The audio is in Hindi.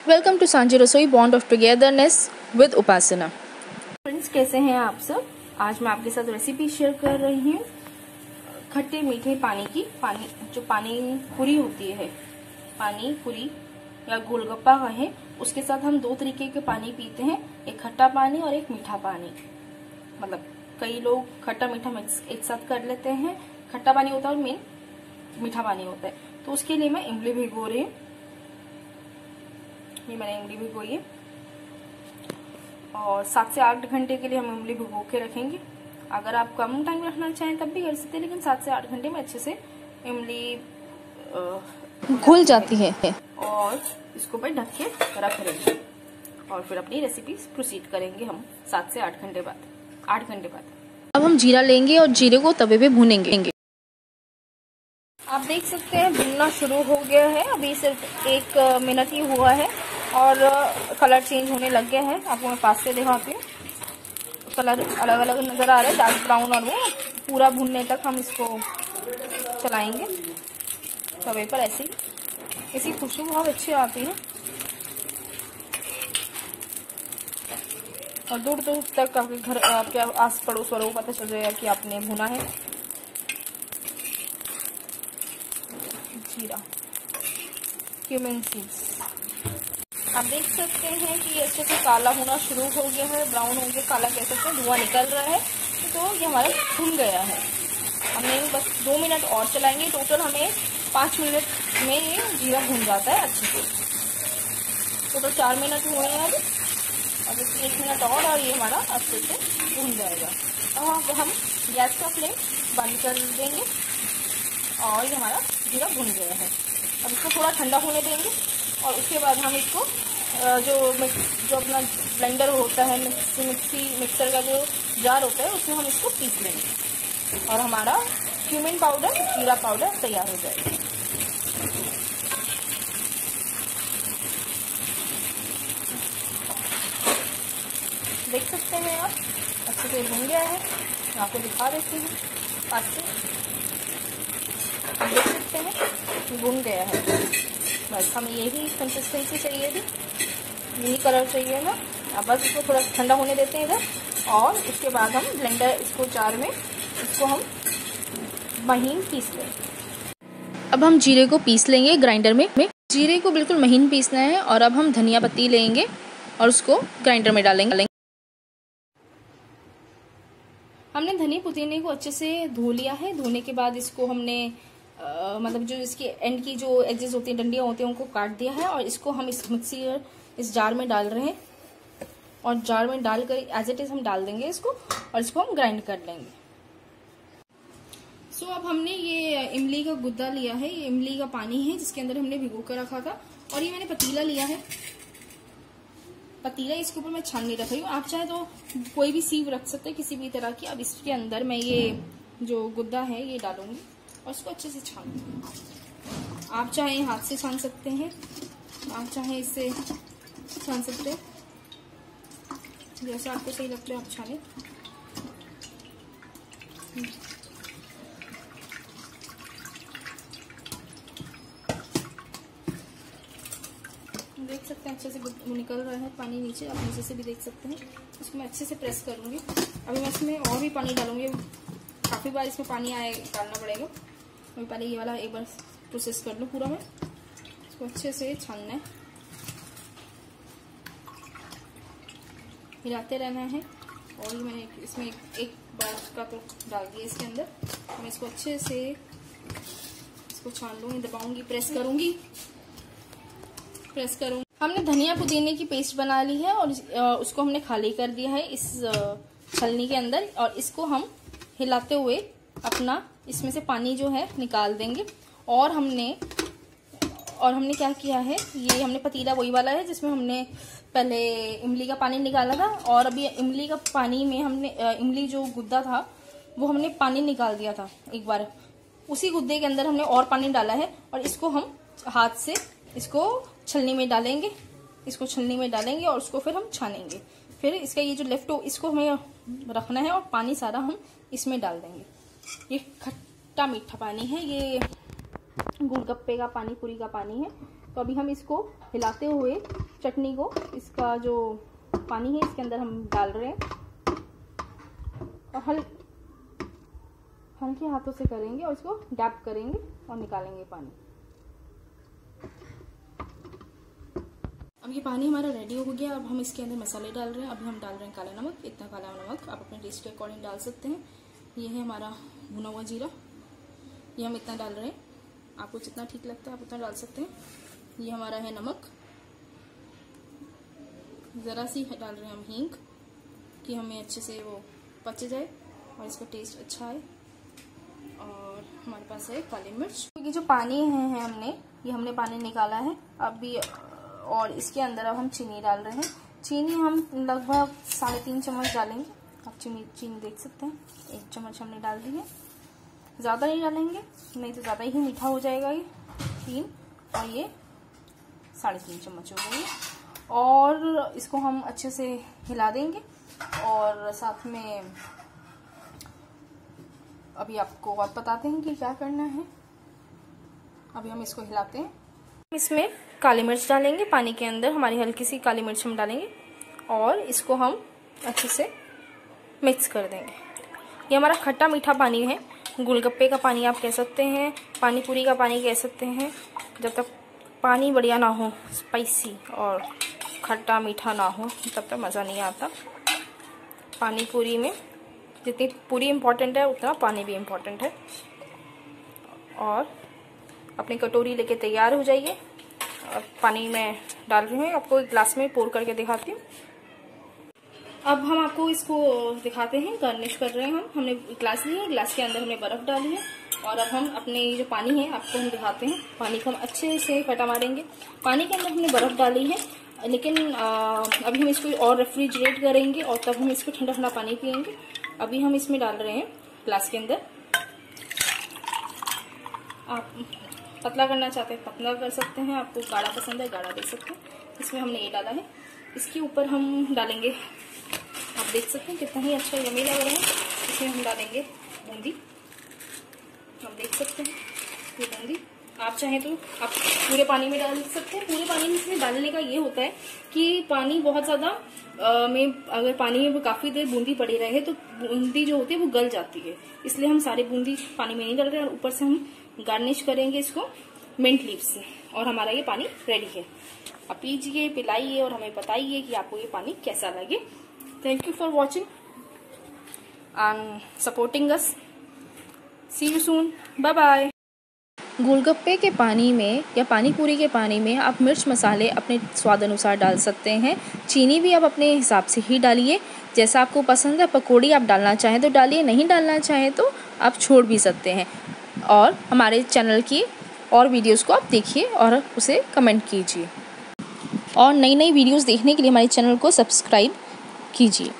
Welcome to Sanjhi Rasoi bond of togetherness with Upasana friends कैसे हैं आप सब? आज मैं आपके साथ रेसिपी शेयर कर रही हूँ। खट्टे मीठे पानी की, पानी, जो पानी पूरी होती है, पानी पूरी या गोलगप्पा है, उसके साथ हम दो तरीके के पानी पीते हैं, एक खट्टा पानी और एक मीठा पानी। मतलब कई लोग खट्टा मीठा मिक्स एक साथ कर लेते हैं। खट्टा पानी होता है और मेन मीठा पानी होता है। तो उसके लिए मैं इमली भिगो रही हूँ। ये मैंने इमली भिगोई है। और सात से आठ घंटे के लिए हम इमली भिगो के रखेंगे। अगर आप कम टाइम रखना चाहें तब भी कर सकते हैं लेकिन सात से आठ घंटे में अच्छे से इमली घुल जाती है। और इसको मैं ढक के रख देंगे और फिर अपनी रेसिपी प्रोसीड करेंगे हम सात से आठ घंटे बाद। आठ घंटे बाद। अब हम जीरा लेंगे और जीरे को तवे पे भूनेंगे। आप देख सकते हैं भुनना शुरू हो गया है। अभी सिर्फ़ एक मिनट ही हुआ है। और कलर चेंज होने लग गया है। आपको मैं पास से दिखाती हूँ। कलर अलग अलग नज़र आ रहा है डार्क ब्राउन और वो। पूरा भुनने तक हम इसको चलाएँगे। तवे पर ऐसे ही। ऐसी खुशबू बहुत अच्छी आती है। और दूर दूर तक आपके घर, आपके आस पड़ोस वालों को पता चल जाएगा कि आपने भुना है। जीरा। क्यूमिन सीड्स आप देख सकते हैं कि ये अच्छे से काला होना शुरू हो गया है, ब्राउन हो गया, काला कह सकते हैं, धुआँ निकल रहा है। तो ये हमारा भुन गया है। हमने बस दो मिनट और चलाएँगे। टोटल हमें पाँच मिनट में ये जीरा भुन जाता है अच्छे से। टोटल चार मिनट हुए हैं अब। अब एक मिनट और और ये हमारा अच्छे से भुन जाएगा। अब हम गैस का फ्लेम बंद कर देंगे और ये हमारा जीरा भुन गया है। अब इसको थोड़ा ठंडा होने देंगे। और उसके बाद हम इसको जो जो अपना ब्लेंडर होता है, मिक्सी मिक्सी मिक्सर का जो जार होता है, उसमें हम इसको पीस लेंगे। और हमारा क्यूमिन पाउडर जीरा पाउडर तैयार हो जाएगा। देख सकते हैं आप, अच्छे से भून गया है। मैं आपको दिखा देती हूँ, पास से। देख सकते हैं, भून गया है। बस हमें यही कंसिस्टेंसी चाहिए थी। यही कलर चाहिए ना अब बस इसको थोड़ा ठंडा होने देते हैं इधर। और उसके बाद हम ब्लेंडर इसको चार में, इसको हम महीन पीस लेंगे। अब हम जीरे को पीस लेंगे ग्राइंडर में। जीरे को बिल्कुल महीन पीसना है और अब हम धनिया पत्ती लेंगे और उसको ग्राइंडर में डालेंगे। हमने धनिया पुदीने को अच्छे से धो लिया है। धोने के बाद इसको हमने मतलब जो इसकी एंड की जो एजेस होती हैं डंडियाँ होती हैं उनको काट दिया है और इसको हम इस मिक्सी इस जार में डाल रहे हैं। और जार में डालकर एज इट इज़ हम डाल देंगे इसको और इसको हम ग्राइंड कर लेंगे। सो so, अब हमने ये इमली का गुद्दा लिया है। ये इमली का पानी है जिसके अंदर हमने भिगो कर रखा था और ये मैंने पतीला लिया है। पतीला इसके ऊपर मैं छान नहीं रख रही हूँ। आप चाहे तो कोई भी सीव रख सकते हैं किसी भी तरह की। अब इसके अंदर मैं ये जो गुद्दा है ये डालूँगी। और इसको अच्छे से छान आप चाहे हाथ से छान सकते हैं, आप चाहे इससे छान सकते हैं। जैसा आपको सही लगता है, आप छाने देख सकते हैं, अच्छे से निकल रहा है पानी नीचे, आप नीचे से भी देख सकते हैं। इसको मैं अच्छे से प्रेस करूँगी। अभी मैं इसमें और भी पानी डालूँगी। काफ़ी बार इसमें पानी आए डालना पड़ेगा। मैं पहले ये वाला एक बार प्रोसेस कर लूँ पूरा मैं। इसको अच्छे से छानना है। हिलाते रहना है। और मैंने इसमें एक, एक बार का तो डाल दिया इसके अंदर। मैं इसको अच्छे से इसको छान लूँगी दबाऊँगी प्रेस करूँगी। प्रेस करूँगी। हमने धनिया पुदीने की पेस्ट बना ली है और उसको हमने खाली कर दिया है इस छलनी के अंदर। और इसको हम हिलाते हुए अपना इसमें से पानी जो है निकाल देंगे। और हमने और हमने क्या किया है? ये हमने पतीला वही वाला है जिसमें हमने पहले इमली का पानी निकाला था और अभी इमली का पानी में हमने इमली जो गुद्दा था, वो हमने पानी निकाल दिया था एक बार। उसी गुद्दे के अंदर हमने और पानी डाला है और इसको हम हाथ से इसको छलनी में डालेंगे। इसको छलनी में डालेंगे और उसको फिर हम छानेंगे। फिर इसका ये जो लेफ़्ट हो इसको हमें रखना है और पानी सारा हम इसमें डाल देंगे। ये खट्टा मीठा पानी है, ये गोलगप्पे का पानी, पूरी का पानी है। तो अभी हम इसको हिलाते हुए चटनी को, इसका जो पानी है, इसके अंदर हम डाल रहे हैं। और हल, हल्के हाथों से करेंगे और इसको डैप करेंगे और निकालेंगे पानी। अब ये पानी हमारा रेडी हो गया, अब हम इसके अंदर मसाले डाल रहे हैं। अभी हम डाल रहे हैं काला नमक, इतना काला नमक आप अपने टेस्ट के अकॉर्डिंग डाल सकते हैं। ये है हमारा भुना हुआ जीरा। ये हम इतना डाल रहे हैं। आपको जितना ठीक लगता है आप उतना डाल सकते हैं। ये हमारा है नमक। ज़रा सी डाल रहे हैं हम हींग कि हमें अच्छे से वो पच जाए और इसका टेस्ट अच्छा आए। और हमारे पास है काली मिर्च। क्योंकि जो पानी है, है हमने ये हमने पानी निकाला है। अभी और इसके अंदर अब हम चीनी डाल रहे हैं। चीनी हम लगभग साढ़े तीन चम्मच डालेंगे। आप चीनी चीनी देख सकते हैं। एक चम्मच हमने डाल दी है। ज़्यादा नहीं डालेंगे, नहीं तो ज़्यादा ही मीठा हो जाएगा ये तीन, और ये साढ़े तीन चम्मच हो गई और इसको हम अच्छे से हिला देंगे, और साथ में अभी आपको और बताते हैं कि क्या करना है। अभी हम इसको हिलाते हैं। इसमें काली मिर्च डालेंगे, पानी के अंदर हमारी हल्की सी काली मिर्च हम डालेंगे, और इसको हम अच्छे से मिक्स कर देंगे। ये हमारा खट्टा मीठा पानी है। गोलगप्पे का पानी आप कह सकते हैं पानी पूरी का पानी कह सकते हैं। जब तक पानी बढ़िया ना हो स्पाइसी और खट्टा मीठा ना हो, तब तक मज़ा नहीं आता। पानी पूरी में जितनी पूरी इंपॉर्टेंट है, उतना पानी भी इंपॉर्टेंट है। और अपनी कटोरी लेके तैयार हो जाइए। अब पानी में डाल रही हूँ, आपको ग्लास में पोर करके दिखाती हूँ। अब हम आपको इसको दिखाते हैं गार्निश कर रहे हैं हम। हमने ग्लास ली है ग्लास के अंदर हमने बर्फ़ डाली है। और अब हम अपने जो पानी है, आपको हम दिखाते हैं। पानी को हम अच्छे से फटा मारेंगे। पानी के अंदर हमने बर्फ़ डाली है, लेकिन अभी हम इसको और रेफ्रिजरेट करेंगे और तब हम इसको ठंडा ठंडा पानी पियेंगे। अभी हम इसमें डाल रहे हैं ग्लास के अंदर। आप पतला करना चाहते हैं, पतला कर सकते हैं। आपको गाढ़ा पसंद है, गाढ़ा दे सकते हैं। इसमें हमने ये डाला है। इसके ऊपर हम डालेंगे आप देख सकते हैं कितना ही अच्छा यमी लग रहा है। इसमें हम डालेंगे बूंदी। आप देख सकते हैं ये बूंदी। आप चाहें तो आप पूरे पानी में डाल सकते हैं। पूरे पानी में इसमें डालने का ये होता है कि पानी बहुत ज़्यादा में अगर पानी में काफ़ी देर बूंदी पड़ी रहे तो बूंदी जो होती है वो गल जाती है। इसलिए हम सारी बूंदी पानी में नहीं डाल रहे और ऊपर से हम गार्निश करेंगे इसको मिंट लीव से और हमारा ये पानी रेडी है। आप पीजिए, पिलाइए और हमें बताइए कि आपको ये पानी कैसा लगे। Thank you for watching and supporting us see you soon bye bye golgappe के पानी में या पानी पूरी के पानी में आप मिर्च मसाले अपने स्वाद अनुसार डाल सकते हैं। चीनी भी आप अपने हिसाब से ही डालिए। जैसा आपको पसंद है, पकौड़ी आप डालना चाहें तो डालिए, नहीं डालना चाहें तो आप छोड़ भी सकते हैं। और हमारे चैनल की और वीडियोस को आप देखिए और उसे कमेंट कीजिए। और नई नई वीडियोस देखने के लिए हमारे चैनल को सब्सक्राइब कीजिए।